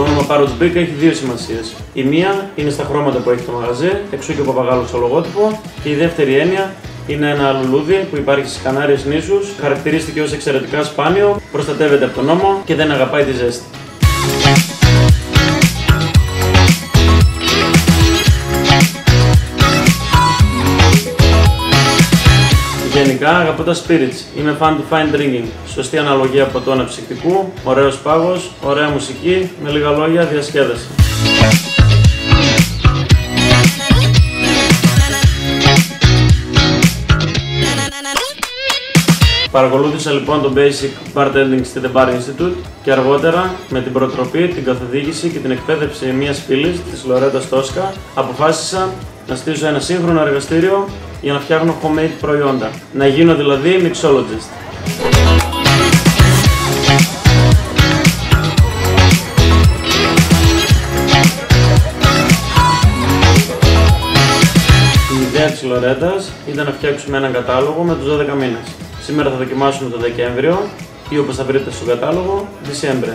όνομα Parrots Brick έχει δύο σημασίες. Η μία είναι στα χρώματα που έχει το μαγαζί, εξού και ο παπαγάλος στο λογότυπο, και η δεύτερη έννοια είναι ένα λουλούδι που υπάρχει στις Κανάριες νήσους, χαρακτηρίστηκε ως εξαιρετικά σπάνιο, προστατεύεται από τον νόμο και δεν αγαπάει τη ζέστη. Γενικά αγαπώ τα spirits. Είμαι fan του fine drinking. Σωστή αναλογία ποτών ψυχτικού, ωραίος πάγος, ωραία μουσική, με λίγα λόγια διασκέδαση. Παρακολούθησα λοιπόν το Basic Bartending στη The Bar Institute και αργότερα με την προτροπή, την καθοδήγηση και την εκπαίδευση μιας φίλης της Λορέτα Τόσκα αποφάσισα να στήσω ένα σύγχρονο εργαστήριο για να φτιάχνω homemade προϊόντα. Να γίνω δηλαδή mixologist. Η ιδέα της Λορέτας ήταν να φτιάξουμε έναν κατάλογο με τους 12 μήνες. Σήμερα θα δοκιμάσουμε το Δεκέμβριο ή όπως θα βρείτε στο κατάλογο, Δισέμβρη.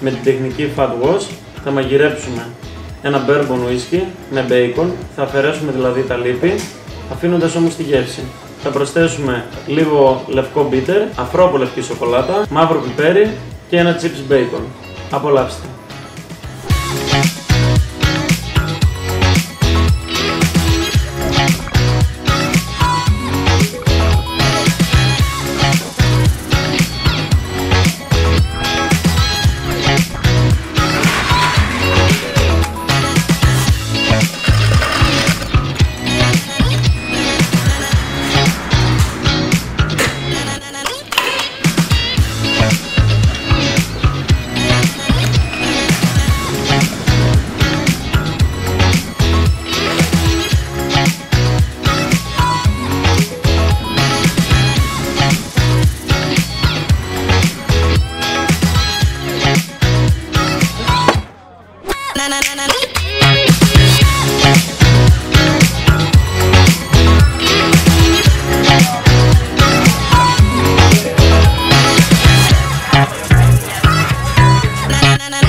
Με την τεχνική Fat Wash θα μαγειρέψουμε ένα bourbon whisky με bacon, θα αφαιρέσουμε δηλαδή τα λίπη, αφήνοντας όμως τη γεύση. Θα προσθέσουμε λίγο λευκό bitter, αφρό από λευκή σοκολάτα, μαύρο πιπέρι και ένα chips bacon. Απολαύστε! na na na